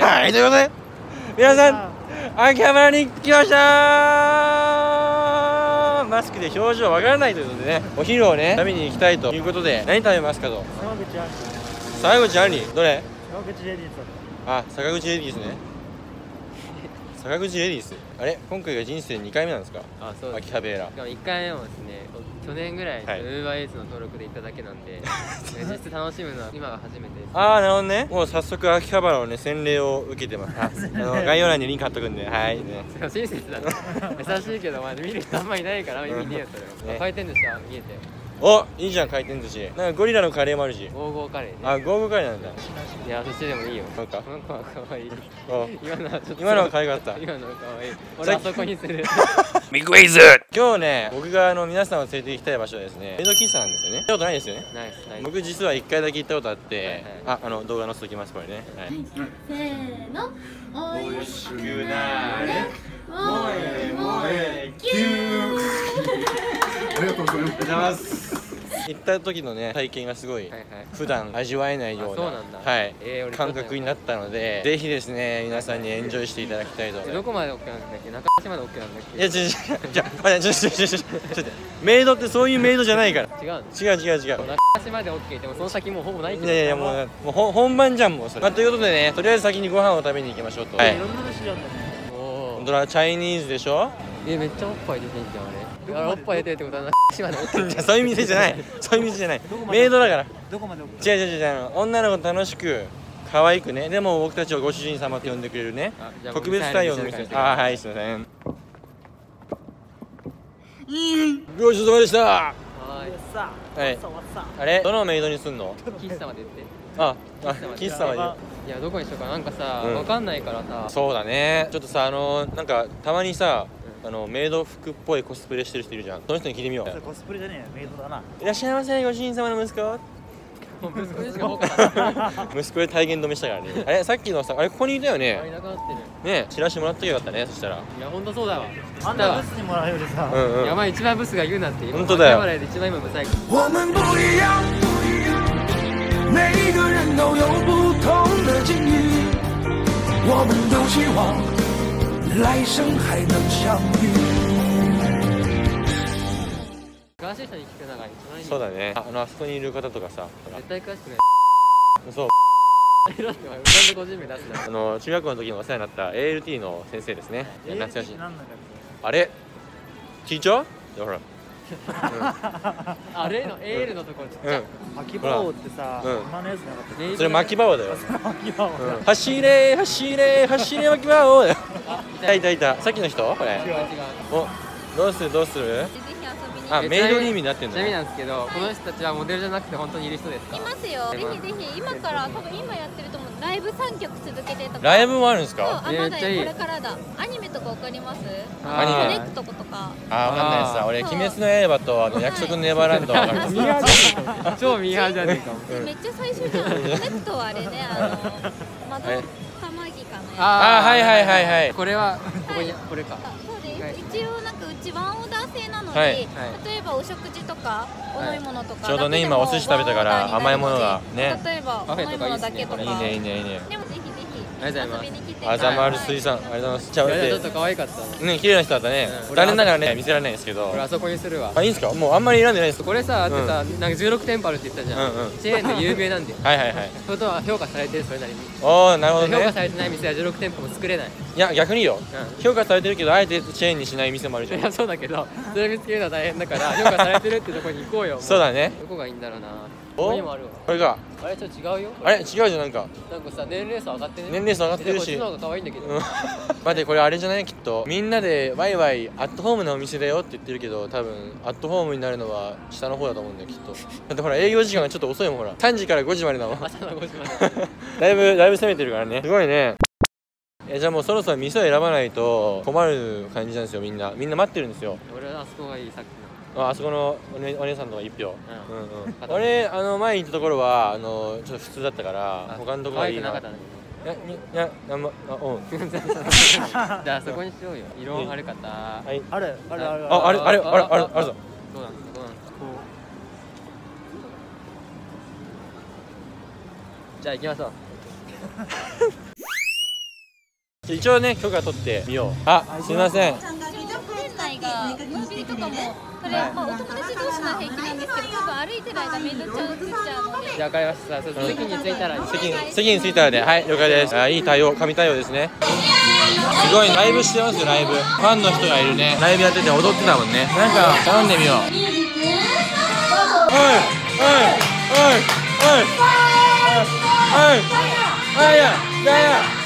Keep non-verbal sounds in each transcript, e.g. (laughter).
はいということで。皆さん秋葉原に来ましたマスクで表情わからないということでねお昼をね食べに行きたいということで何食べますかと。沢口あり沢口ありどれ？沢口レディーあ坂口レディースね坂口レディース。あれ？今回が人生2回目なんですか？あそう秋葉原しかも1回目もですね去年ぐらいはい。UberEats の登録で行っただけなんで、(laughs) 実質楽しむのは今が初めてです。ああなるほどね。もう早速秋葉原のね洗礼を受けてます。(laughs) ああの概要欄にリンク貼っとくんで。はい。ね。親切だな。(laughs) 優しいけど、まあ、見る人あんまいないから見ねえよそれは、ね。回転寿司は見えておいいじゃん回転寿司。なんかゴリラのカレーもあるし。ゴーゴーカレーね。あゴーゴーカレーなんだ。いやそっちでもいいよ。なんか？この子は可愛い。お。今のはちょっと今のは可愛かった。今のは可愛い。俺あそこにする。ビッグウェイズ今日ね僕があの皆さんを連れて行きたい場所はですねメイド喫茶なんですよね。行ったことないですよね？ナイスナイス僕実は1回だけ行ったことあって、はいはい。ああの動画載せときますこれね、はい。せーの。おいしくなれもえもえキューありがとうございます行った時のね体験がすごいはいはい。普段味わえないようなはい。えー俺感覚になったのでぜひですね皆さんにエンジョイしていただきたいとどこまで OK なんだっけ？中橋まで OK なんだっけ？いや違う違う違う。じゃあちょちょちょちょちょちょちょっとメイドってそういうメイドじゃないから違うの違う違う違う中橋まで OK でもその先もうほぼないけどいやいやもうもうほ本番じゃんもうそれ、まあ、ということでねとりあえず先にご飯を食べに行きましょうとはいいろんな飯あったねおー本当だチャイニーズでしょえめっちゃおっぱい出てんじゃんあれあれおっぱい出てるってことは中橋まで OK じゃあそういう店じゃない。そういう店じゃない。メイドだから。どこまで送違う違う違う。女の子楽しく可愛くね。でも僕たちをご主人様と呼んでくれるね。特別対応の店。ああはいすいません。ごちそうさまでした。はさはい。あれ？どのメイドにすんの？い喫茶まで言って。ああ喫茶までよいやどこにしようかな。んかさ、うん。わかんないからさ。そうだね。ちょっとさあのなんかたまにさあのメイド服っぽいコスプレしてる人いるじゃん。その人に聞いてみよそれコスプレじゃねえよ。メイドだな。いらっしゃいませご主人様の息子息子で体現止めしたからね。あれさっきのさあれここにいたよあれねなくなってる。ねチラシもらっときゃよかったねそしたら。いやほんとそうだわ。あんなブスにもらうよりさ。うんうん。やばい一番ブスが言うなってほんとだよ。秋葉原で一番今ブサイク我们不一样，每一个人都有不同的境遇，我们都希望来生还能相遇。詳しい人に聞くのが一番いいそうだね。ああのあそこにいる方とかさ絶対詳しくない。そう。だってお前なんで個人名出すなあの中学校の時にお世話になった ALT の先生ですね。あれ？聞いちほらあれのエールのところちっちゃい、うん秋葉王ってさうん。今のやつなかったネイルそれ巻き場王だよ、走れ走れ走れ巻き場王だよ。あいたいたいた。さっきの人？これ。違う違う。おどうするどうする？あえメイドリームになってんのちなみになんですけどこの人たちはモデルじゃなくて本当にいる人ですか？いますよ。ぜひぜひ。今から多分今やってると思うライブ3曲続けてとか。ライブもあるんですそうかあまだこれからだ。アニメとかわかります？アニメ。コネクトとかあ分かんないです。さ俺「そう。鬼滅の刃」とあの「約束のネバーランド」は分かり。ますミーハ超ミーハーじゃねえかうん (laughs) めっちゃ最初じゃんコネクトはあれねあの窓えたまぎかねあー。はいはいはいはい。これはここにこれかー制なので、はい。例えばお食事とかお飲み物とか、ちょうどね今お寿司食べたから甘いものがね。例えばお飲み物だけとか。いいねいいねいいね。でもぜひぜひありがとうございます。遊びに来てあざまる水産産ありがとうございます。ちょっ待と可愛かったね綺麗な人だったね。うん。残念ながらね見せられないんですけど。俺あそこにするわ。あいいんですか？もうあんまり選んでないですこれさだってさ、なんか16店舗あるって言ったじゃん、うんうん。チェーンで有名なんだよ (laughs) はいはいはい。それとは評価されてるそれなりに、おおなるほど評価ねされてない店は16店舗も作れない、いや逆によ。う評価されてるけどあえてチェーンにしない店もあるじゃん、いんやそうだけどそれ見つけるのは大変だから (laughs) 評価されてるってとこに行こうよ。もそうだね。どこがいいんだろうな。お？ここにもあるわ。これか。あれちょっと違うよ。あれ？違うじゃんなんか。なんかさ年齢差上がってね。年齢差上がってるし。こっちの方が可愛いんだけど、うん。(laughs) 待ってこれあれじゃない？きっと。みんなでワイワイアットホームなお店だよって言ってるけど多分アットホームになるのは下の方だと思うんだよきっと。だってほら営業時間がちょっと遅いもんほら。(laughs) 3時から5時までだもん。朝の5時まで。だいぶだいぶ攻めてるからね。すごいねえじゃあもうそろそろ店を選ばないと困る感じなんですよみんな。みんな待ってるんですよ。俺はあそこがいいさっきああそこのお,、ね、お姉さんとか1票。ううんうん。俺あの前に行ったところはあのちょっと普通だったからの他のとこ可がいいな。愛くなかったねいやにいやあんまあう。ん (laughs) じゃあそこにしようよ。色悪かったはい。あるあるある。ああれあれあれあれあるぞ。どうなんですかどうなんですかじゃあ行きましょう (laughs) 一応ね許可取ってみよう。あすいません。店内がムービーとかもこれやっぱお友達同士なら平気なんですけど多分歩いてる間めんどくちゃうつっちゃうのでじゃあ分かりました席に着いたら席に席に着いたらではい了解です。あいい対応神対応ですね。すごいライブしてますよライブ。ファンの人がいるね。ライブやってて踊ってたもんね。なんか頼んでみよう。おいおいおいおいおいおいやだやだやだやおい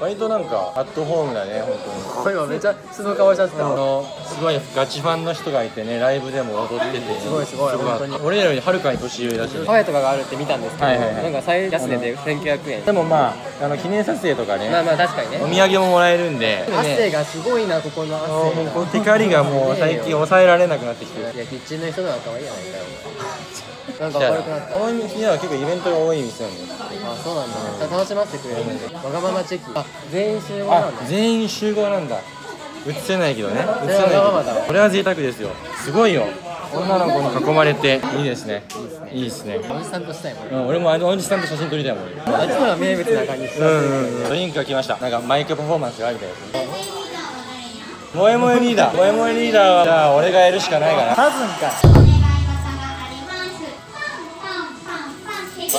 割となんかアットホームだね本当に。これ今めっちゃ素の顔しちゃってあのすごいガチファンの人がいてねライブでも踊っててすごいすごい本当に。俺らよりはるかに年上だしカフェとかがあるって見たんですけど、はいはいはい。なんか最安値で1900円。でもまああの記念撮影とかね。まあまあ確かにね。お土産ももらえるんで。汗がすごいなここのもう汗こうテカリがもう最近抑えられなくなってきてるいやキッチンの人の方が可愛いやないかよなんかじゃ明るくなったあこの店は結構イベントが多い店なんだよ。あそうなんだ、楽しませてくれるんでわがままチェキあ全員集合なあんだ。全員集合なんだ。映せないけどね。映せないけど。これは贅沢ですよ。すごいよ。女の子に囲まれて。いいですね。いいですね。おじさんとしたいもん。うん、俺もあのおじさんと写真撮りたいもん。あっちのが名物な感じしうんうんうん。ドリンクが来ました。なんかマイクパフォーマンスがあるみたいですね萌え萌えリーダー萌え萌えリーダーはじゃあ俺がやるしかないかな。多分か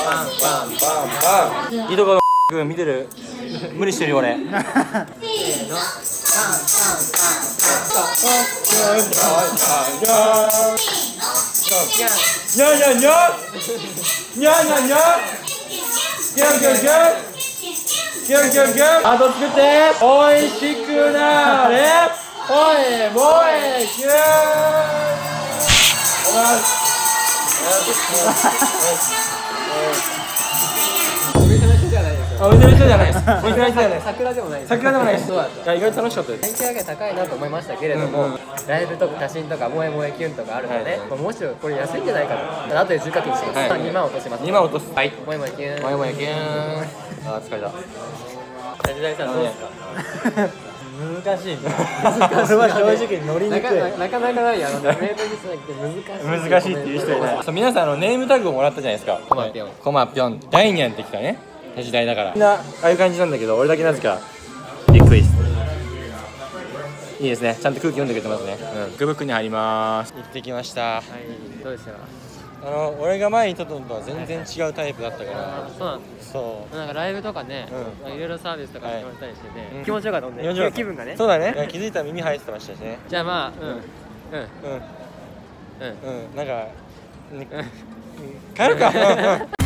パンパンパンパン。いいとこの君見てる？(laughs) 無理してるよ俺。にゃにゃにゃにゃにゃにゃにゃギャンギャンギャンギャンギャンギャンあと作って？おいしくなれ。おいもえキュー。お前お店の人じゃないですよ、お店の人じゃないです。お店の人じゃないです。桜でもないです。桜でもないです。そうだった、意外と楽しかったです。人気が高いなと思いましたけれども、うんうんライブとか写真とか萌え萌えキュンとかあるので、はいまあ、もしろこれ安いんじゃないかと後で重課金します、はい2万落とします。2万落とす。はい。萌え萌えキュンもやもやキュン。あー、疲れた。梶谷さんどうです。か難しいね俺は正直乗りにくいななかなかないあのメールにしなくて難しい難しいっていう人いない。そう、皆さん、あの、ネームタグをもらったじゃないですか。コマぴょんコマぴょん。ダイニャンってきたね。時代だから。みんな、ああいう感じなんだけど、俺だけなぜか、びっくりです。いいですね。ちゃんと空気読んでくれてますね。うん。福袋に入ります。行ってきました。はいどうでした？かあの、俺が前に撮ったのとは全然違うタイプだったから。そうなんそう。なんかライブとかね、ういろいろサービスとかしてもらったりしてて、うん。気持ちよかったもんね。気持ちよかった。気分がね。そうだね。気づいたら耳生えてましたしね。じゃあまあうん。うん。うん。うん。うん、なんか、ね、帰るか。うんうん